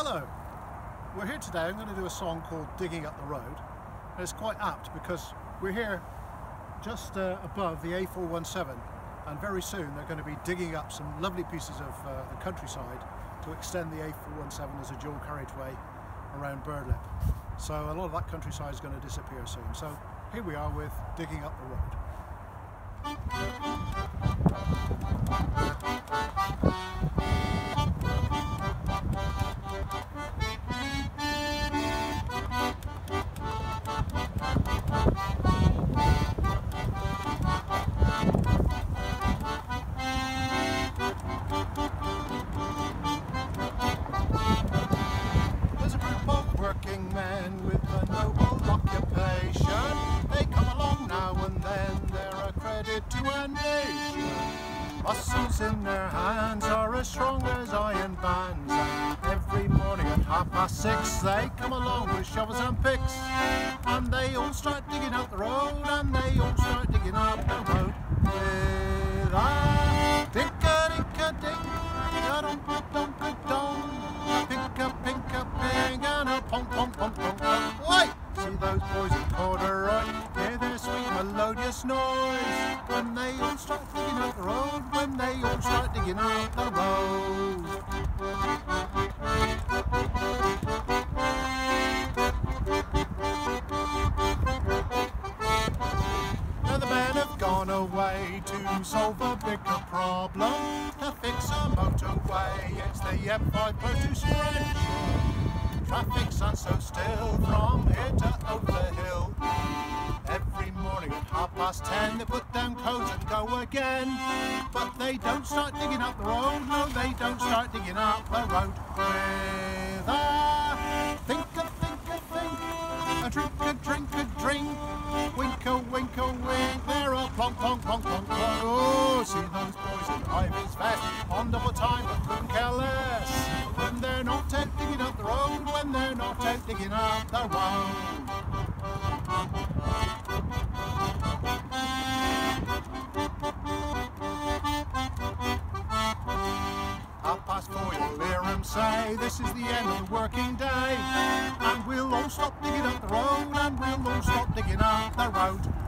Hello, we're here today. I'm going to do a song called Digging Up the Road. And it's quite apt because we're here just uh, above the A417 and very soon they're going to be digging up some lovely pieces of uh, the countryside to extend the A417 as a dual carriageway around Birdlip. So a lot of that countryside is going to disappear soon. So here we are with Digging Up the In their hands are as strong as iron bands. every morning at half past six, they come along with shovels and picks. And they all start digging up the road, and they all start digging up the road. With melodious noise. When they all start digging up the road, when they all start digging up the road. Now the men have gone away to solve a bigger problem. To fix a motorway, it's the M5 produce range. Traffic's on so still from here But they don't start digging up the road, no they don't start digging up the road. With a think a think a think, a drink a drink a drink, wink a wink a wink, they're a plonk plonk plonk plonk. Oh, see those boys in vis vest on double time but couldn't care less. When they're not digging up the road, when they're not out digging up the road. Past four, you'll hear them say, this is the end of the working day. And we'll all stop digging up the road, and we'll all stop digging up the road.